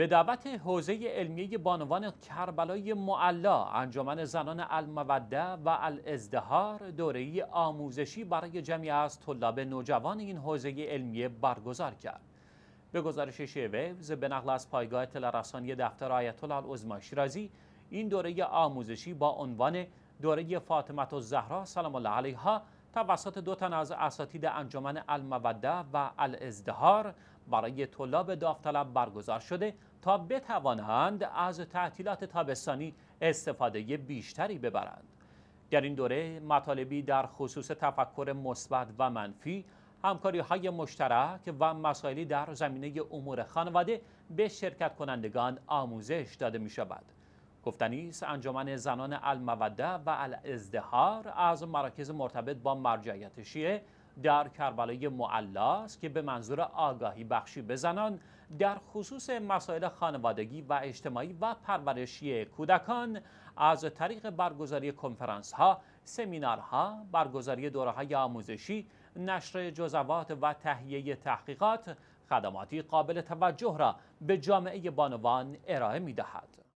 به دعوت حوزه علمیه بانوان کربلای معلا انجمن زنان الموده و الازدهار دوره‌ای آموزشی برای جمعی از طلاب نوجوان این حوزه علمیه برگزار کرد. به گزارش شیویوز به نقل از پایگاه تلرسانی دفتر آیت الله العظما شیرازی این دوره آموزشی با عنوان دوره فاطمه الزهرا سلام الله علیها توسط دو تن از اساتید انجمن الموده و الازدهار برای طلاب داوطلب برگزار شده تا بتوانند از تعطیلات تابستانی استفاده بیشتری ببرند. در این دوره مطالبی در خصوص تفکر مثبت و منفی، همکاری های مشترک و مسائلی در زمینه امور خانواده به شرکت کنندگان آموزش داده می شود. گفتنی است انجمن زنان الموده و الازدهار از مراکز مرتبط با مرجعیت شیعه در کربلای معلا است که به منظور آگاهی بخشی به زنان در خصوص مسائل خانوادگی و اجتماعی و پرورشی کودکان از طریق برگزاری کنفرانس ها، سمینارها، برگزاری دوره های آموزشی، نشر جزوات و تهیه تحقیقات خدماتی قابل توجه را به جامعه بانوان ارائه می دهد.